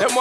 É uma